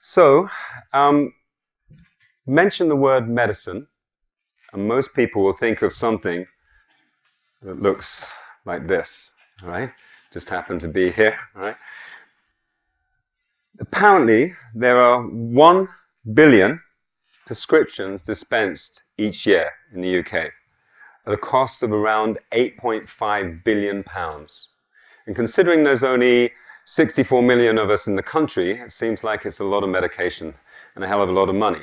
So, um, mention the word medicine, and most people will think of something that looks like this, right? Just happen to be here, right? Apparently, there are 1 billion prescriptions dispensed each year in the UK at a cost of around 8.5 billion pounds. And considering there's only 64 million of us in the country, it seems like it's a lot of medication and a hell of a lot of money.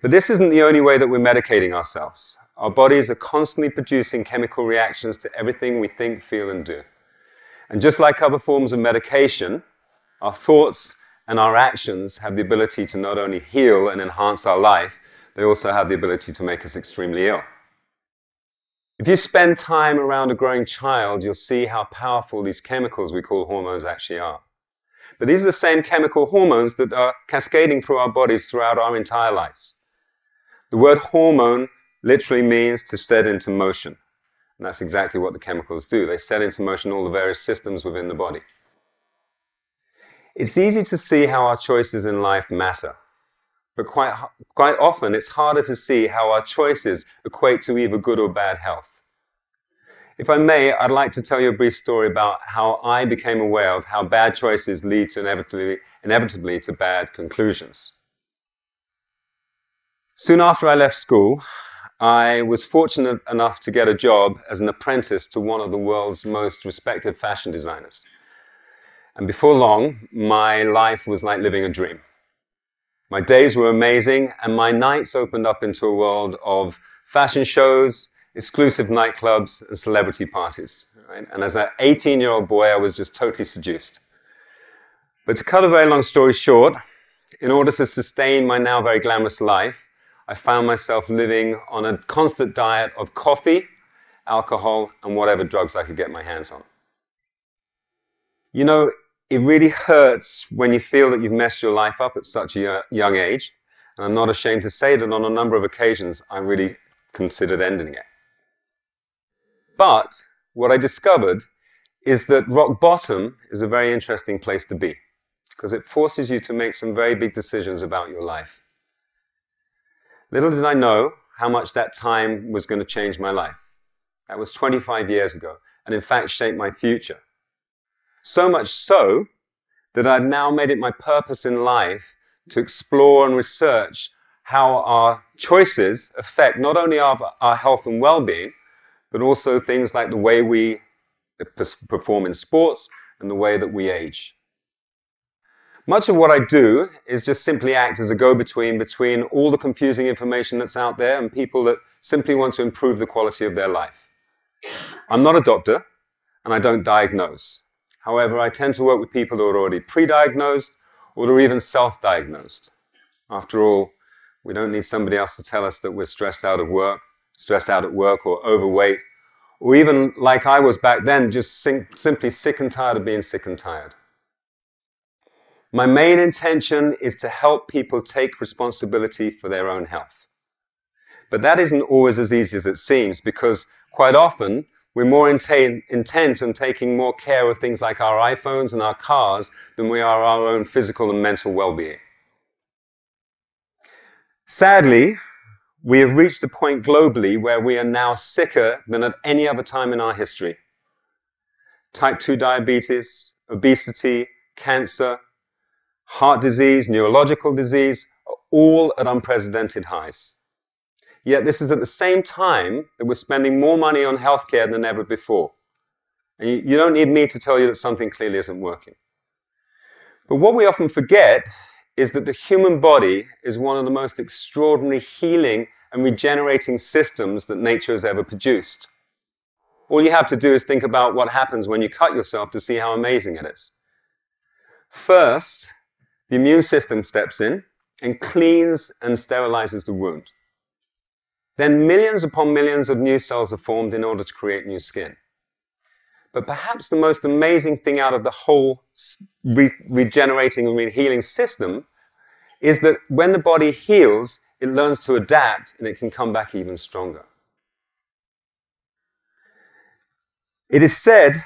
But this isn't the only way that we're medicating ourselves. Our bodies are constantly producing chemical reactions to everything we think, feel, and do. And just like other forms of medication, our thoughts and our actions have the ability to not only heal and enhance our life, they also have the ability to make us extremely ill. If you spend time around a growing child, you'll see how powerful these chemicals we call hormones actually are. But these are the same chemical hormones that are cascading through our bodies throughout our entire lives. The word hormone literally means to set into motion. And that's exactly what the chemicals do. They set into motion all the various systems within the body. It's easy to see how our choices in life matter. But quite, quite often, it's harder to see how our choices equate to either good or bad health. If I may, I'd like to tell you a brief story about how I became aware of how bad choices lead to inevitably, inevitably to bad conclusions. Soon after I left school, I was fortunate enough to get a job as an apprentice to one of the world's most respected fashion designers. And before long, my life was like living a dream. My days were amazing, and my nights opened up into a world of fashion shows, exclusive nightclubs, and celebrity parties. Right? And as an 18 year old boy, I was just totally seduced. But to cut a very long story short, in order to sustain my now very glamorous life, I found myself living on a constant diet of coffee, alcohol, and whatever drugs I could get my hands on. You know, it really hurts when you feel that you've messed your life up at such a young age. And I'm not ashamed to say that on a number of occasions, I really considered ending it. But what I discovered is that rock bottom is a very interesting place to be because it forces you to make some very big decisions about your life. Little did I know how much that time was going to change my life. That was 25 years ago, and in fact shaped my future. So much so that I've now made it my purpose in life to explore and research how our choices affect not only our, our health and well-being, but also things like the way we perform in sports and the way that we age. Much of what I do is just simply act as a go-between between all the confusing information that's out there and people that simply want to improve the quality of their life. I'm not a doctor, and I don't diagnose. However, I tend to work with people who are already pre-diagnosed or who are even self-diagnosed. After all, we don't need somebody else to tell us that we're stressed out of work, stressed out at work or overweight, or even like I was back then, just simply sick and tired of being sick and tired. My main intention is to help people take responsibility for their own health. But that isn't always as easy as it seems because quite often we're more intent on taking more care of things like our iPhones and our cars than we are our own physical and mental well-being. Sadly, we have reached a point globally where we are now sicker than at any other time in our history. Type 2 diabetes, obesity, cancer, heart disease, neurological disease, are all at unprecedented highs. Yet this is at the same time that we're spending more money on healthcare than ever before. And you, you don't need me to tell you that something clearly isn't working. But what we often forget is that the human body is one of the most extraordinary healing and regenerating systems that nature has ever produced. All you have to do is think about what happens when you cut yourself to see how amazing it is. First, the immune system steps in and cleans and sterilizes the wound. Then millions upon millions of new cells are formed in order to create new skin. But perhaps the most amazing thing out of the whole re regenerating and re healing system is that when the body heals, it learns to adapt and it can come back even stronger. It is said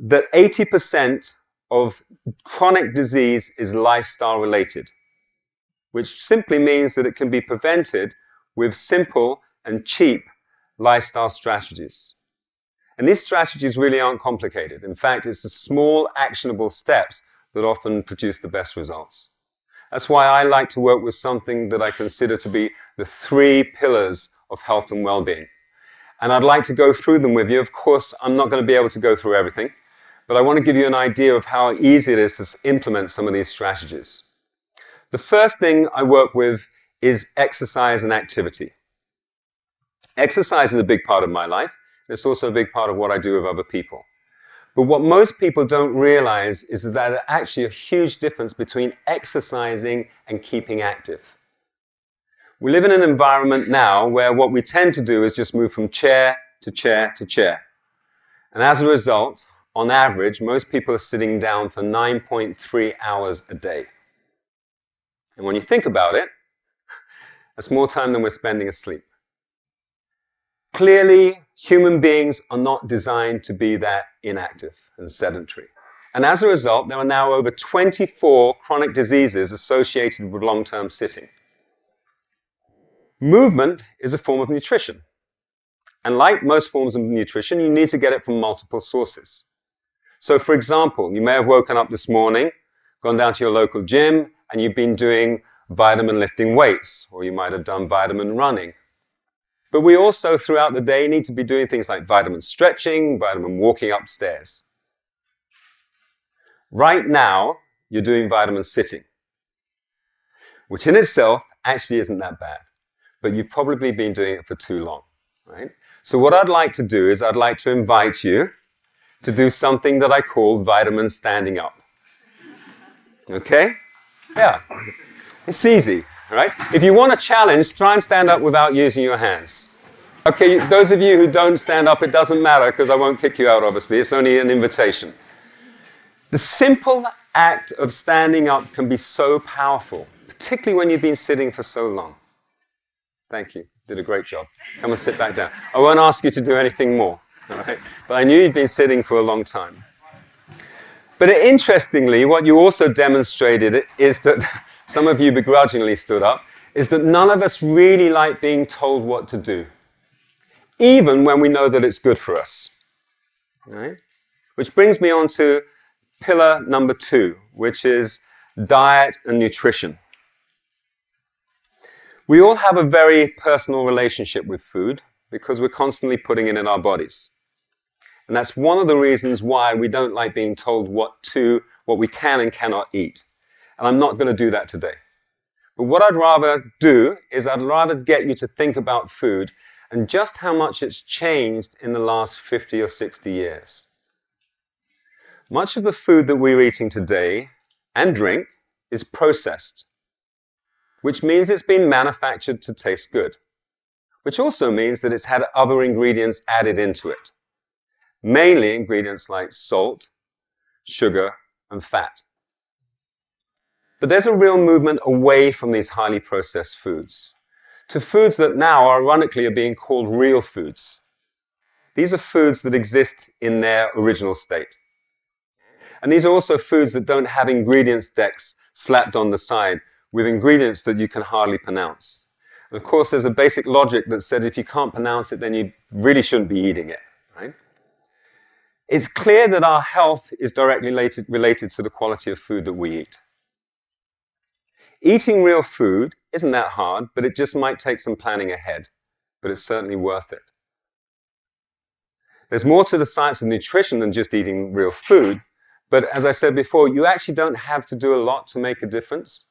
that 80% of chronic disease is lifestyle related. which simply means that it can be prevented with simple and cheap lifestyle strategies. And these strategies really aren't complicated. In fact, it's the small, actionable steps that often produce the best results. That's why I like to work with something that I consider to be the three pillars of health and well-being. And I'd like to go through them with you. Of course, I'm not going to be able to go through everything, but I want to give you an idea of how easy it is to implement some of these strategies. The first thing I work with is exercise and activity. Exercise is a big part of my life. It's also a big part of what I do with other people. But what most people don't realize is that there's actually a huge difference between exercising and keeping active. We live in an environment now where what we tend to do is just move from chair to chair to chair. And as a result, on average, most people are sitting down for 9.3 hours a day. And when you think about it, that's more time than we're spending asleep. Clearly, human beings are not designed to be that inactive and sedentary. And as a result, there are now over 24 chronic diseases associated with long-term sitting. Movement is a form of nutrition. And like most forms of nutrition, you need to get it from multiple sources. So for example, you may have woken up this morning, gone down to your local gym, and you've been doing vitamin lifting weights, or you might have done vitamin running, but we also, throughout the day, need to be doing things like vitamin stretching, vitamin walking upstairs. Right now, you're doing vitamin sitting, which in itself actually isn't that bad. But you've probably been doing it for too long, right? So what I'd like to do is I'd like to invite you to do something that I call vitamin standing up. Okay? Yeah. It's easy right? If you want a challenge, try and stand up without using your hands. Okay, those of you who don't stand up, it doesn't matter because I won't kick you out, obviously. It's only an invitation. The simple act of standing up can be so powerful, particularly when you've been sitting for so long. Thank you. Did a great job. Come and sit back down. I won't ask you to do anything more, right? but I knew you'd been sitting for a long time. But interestingly, what you also demonstrated is that some of you begrudgingly stood up, is that none of us really like being told what to do, even when we know that it's good for us. Right? Which brings me on to pillar number two, which is diet and nutrition. We all have a very personal relationship with food because we're constantly putting it in our bodies. And that's one of the reasons why we don't like being told what to, what we can and cannot eat. And I'm not going to do that today. But what I'd rather do is I'd rather get you to think about food and just how much it's changed in the last 50 or 60 years. Much of the food that we're eating today and drink is processed, which means it's been manufactured to taste good, which also means that it's had other ingredients added into it, mainly ingredients like salt, sugar, and fat. But there's a real movement away from these highly processed foods to foods that now, ironically, are being called real foods. These are foods that exist in their original state. And these are also foods that don't have ingredients decks slapped on the side with ingredients that you can hardly pronounce. And of course, there's a basic logic that said if you can't pronounce it, then you really shouldn't be eating it, right? It's clear that our health is directly related, related to the quality of food that we eat. Eating real food isn't that hard, but it just might take some planning ahead. But it's certainly worth it. There's more to the science of nutrition than just eating real food. But as I said before, you actually don't have to do a lot to make a difference.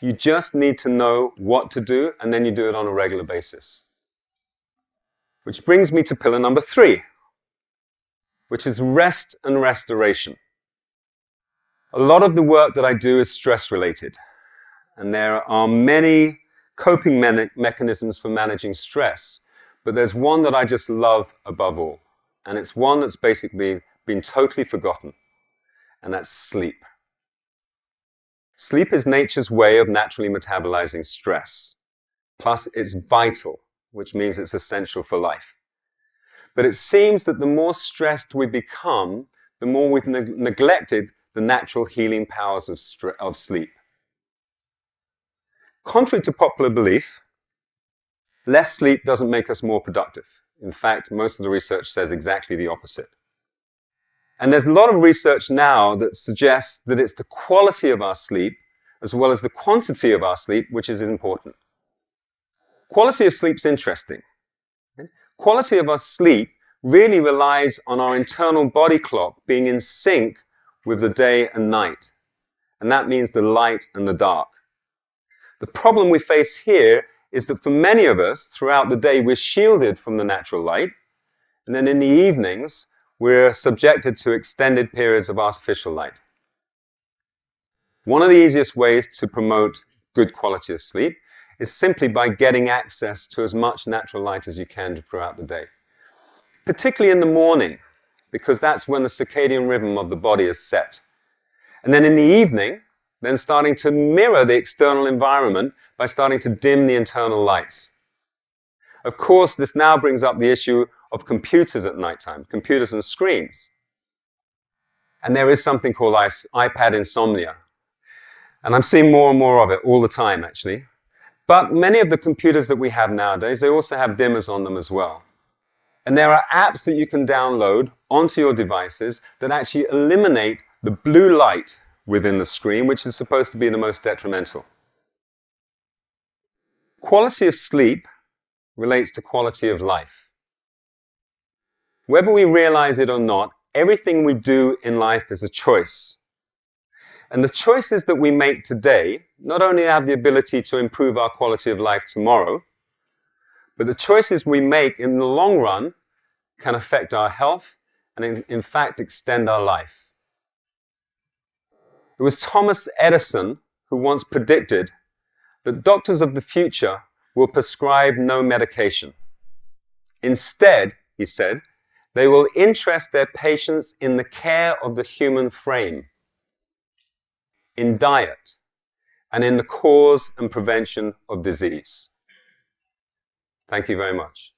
You just need to know what to do, and then you do it on a regular basis. Which brings me to pillar number three, which is rest and restoration. A lot of the work that I do is stress related. And there are many coping me mechanisms for managing stress, but there's one that I just love above all. And it's one that's basically been totally forgotten, and that's sleep. Sleep is nature's way of naturally metabolizing stress. Plus, it's vital, which means it's essential for life. But it seems that the more stressed we become, the more we've ne neglected the natural healing powers of, of sleep. Contrary to popular belief, less sleep doesn't make us more productive. In fact, most of the research says exactly the opposite. And there's a lot of research now that suggests that it's the quality of our sleep as well as the quantity of our sleep which is important. Quality of sleep's interesting. Quality of our sleep really relies on our internal body clock being in sync with the day and night. And that means the light and the dark. The problem we face here is that for many of us, throughout the day, we're shielded from the natural light. And then in the evenings, we're subjected to extended periods of artificial light. One of the easiest ways to promote good quality of sleep is simply by getting access to as much natural light as you can throughout the day. Particularly in the morning, because that's when the circadian rhythm of the body is set. And then in the evening, then starting to mirror the external environment by starting to dim the internal lights. Of course, this now brings up the issue of computers at nighttime, computers and screens. And there is something called iPad insomnia. And I'm seeing more and more of it all the time, actually. But many of the computers that we have nowadays, they also have dimmers on them as well. And there are apps that you can download onto your devices that actually eliminate the blue light within the screen, which is supposed to be the most detrimental. Quality of sleep relates to quality of life. Whether we realize it or not, everything we do in life is a choice. And the choices that we make today not only have the ability to improve our quality of life tomorrow, but the choices we make in the long run can affect our health and in, in fact extend our life. It was Thomas Edison who once predicted that doctors of the future will prescribe no medication. Instead, he said, they will interest their patients in the care of the human frame, in diet, and in the cause and prevention of disease. Thank you very much.